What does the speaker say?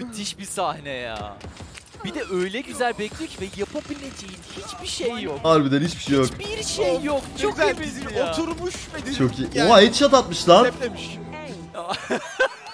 Müthiş bir sahne ya. Bir de öyle güzel bekliyor ki ve yapabileceğin hiçbir şey yok. Harbiden hiçbir şey yok. Hiçbir şey yok. Çok iyi emin dizil ya. oturmuş ve. Çok iyi. Yani Oha headshot atmış lan. Deplemiş.